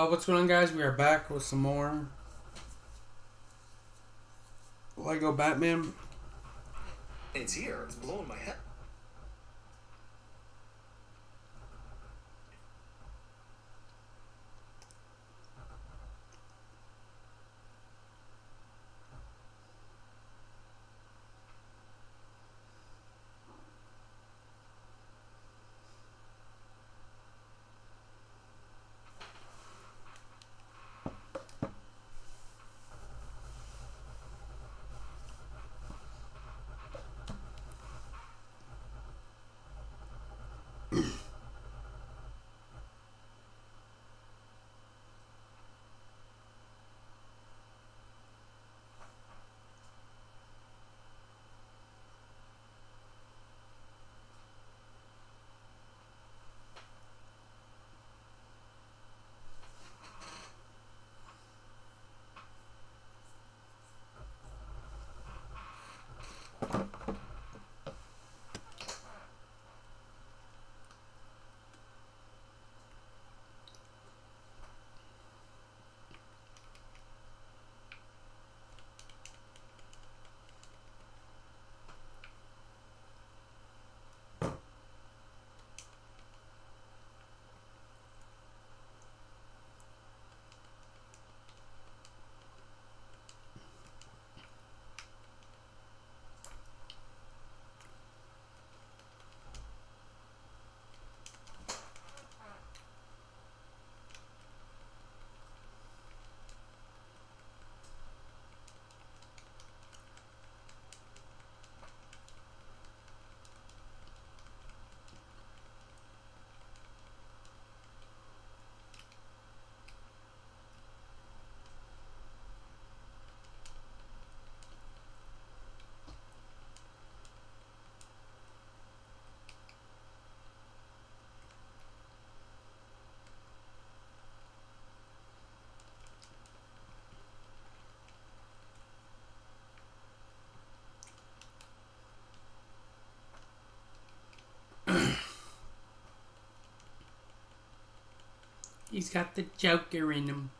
Uh, what's going on, guys? We are back with some more Lego Batman. It's here. It's blowing my head. He's got the Joker in him.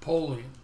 Napoleon.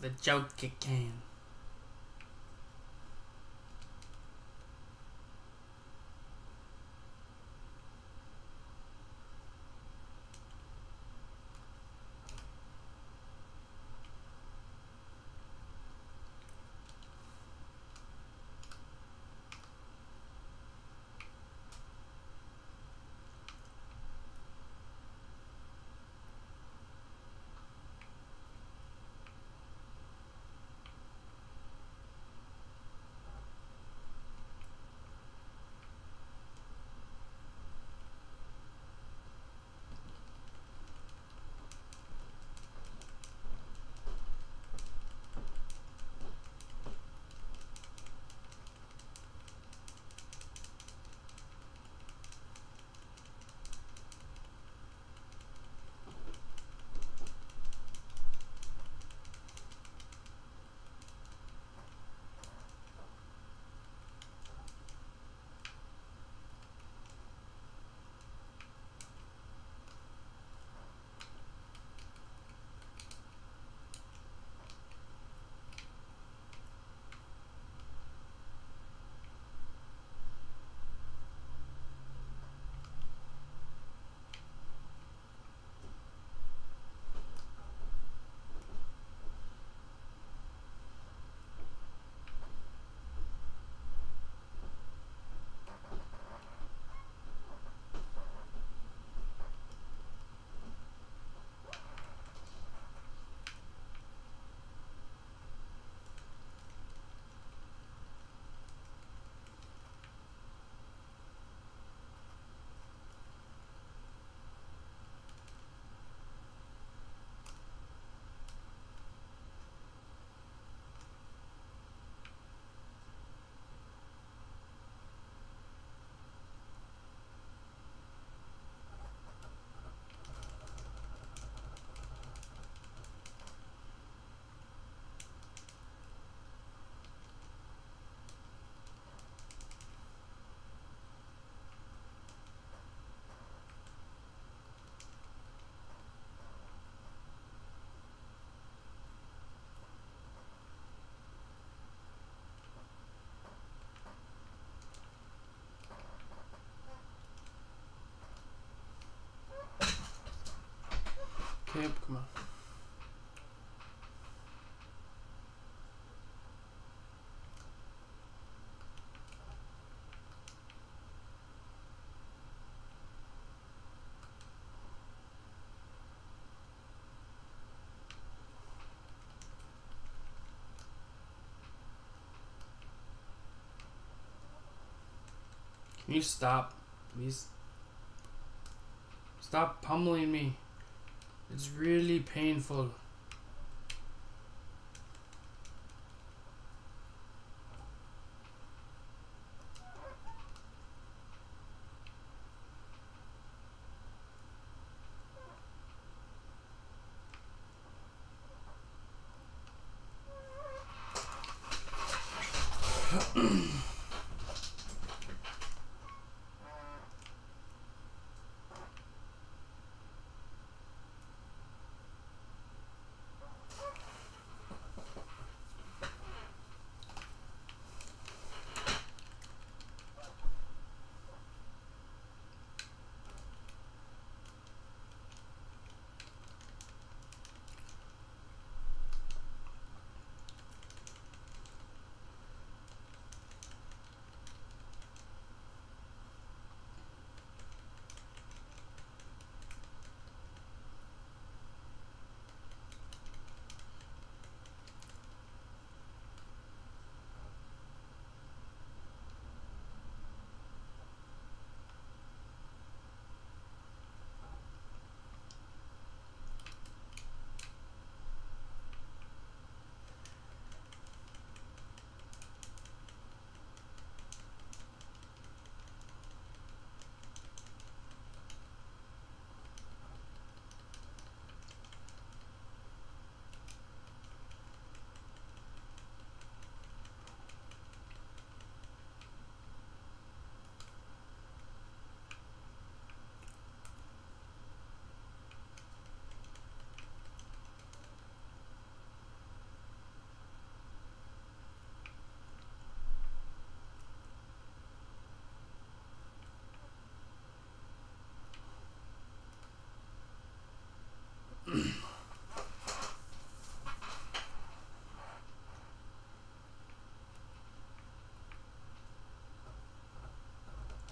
The Joker can. Can you stop, please? Stop pummeling me. It's really painful.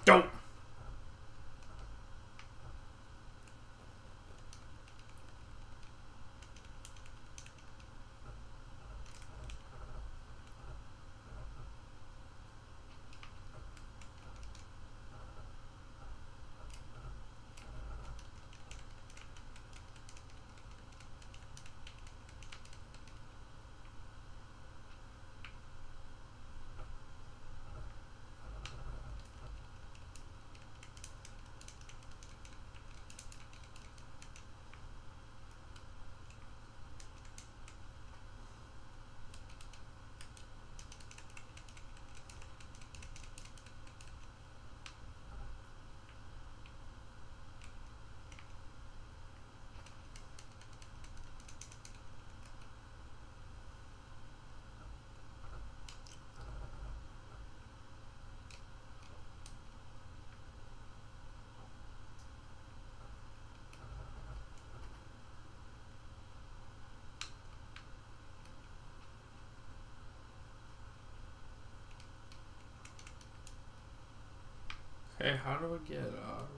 Don't. Okay, how do I get uh,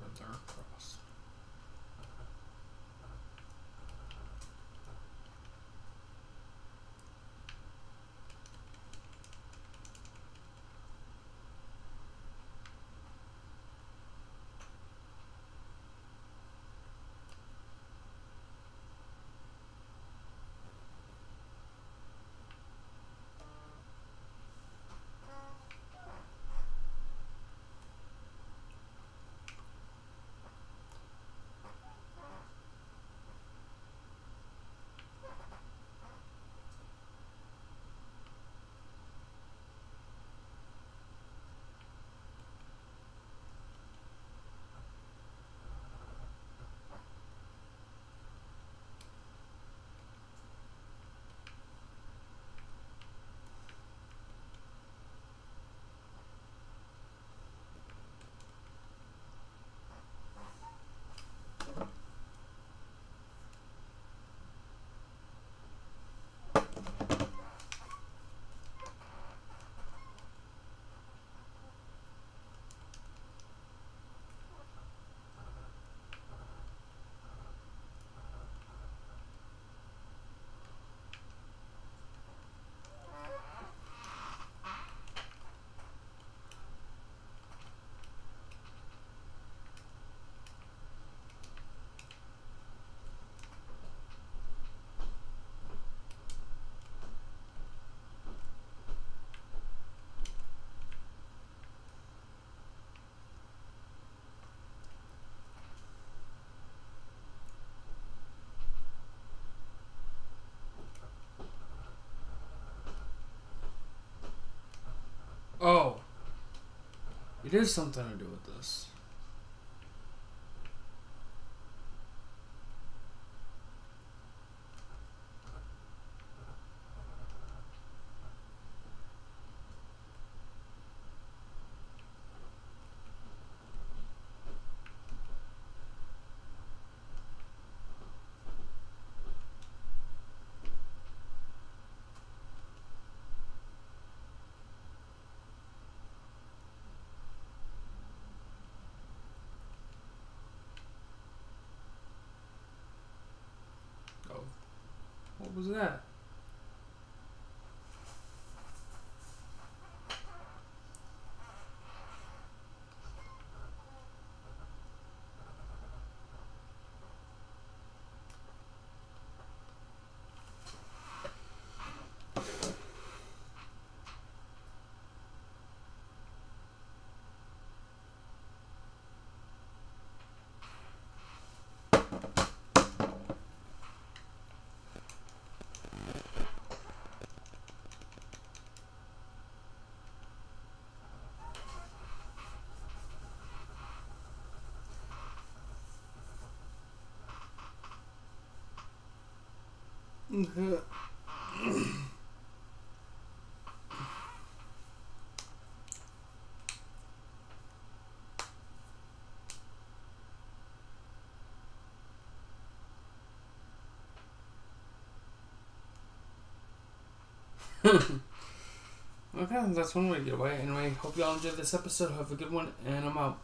It is something to do with this. What was that? Okay, that's one way to get away. Anyway, hope y'all enjoyed this episode. Have a good one, and I'm out.